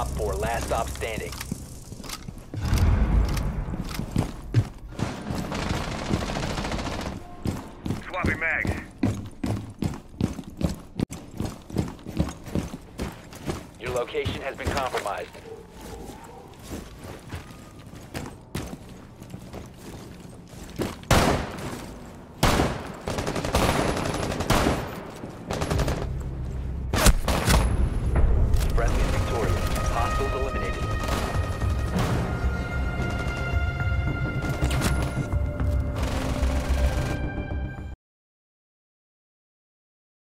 Op 4, last stop standing. Swapping mags. Your location has been compromised.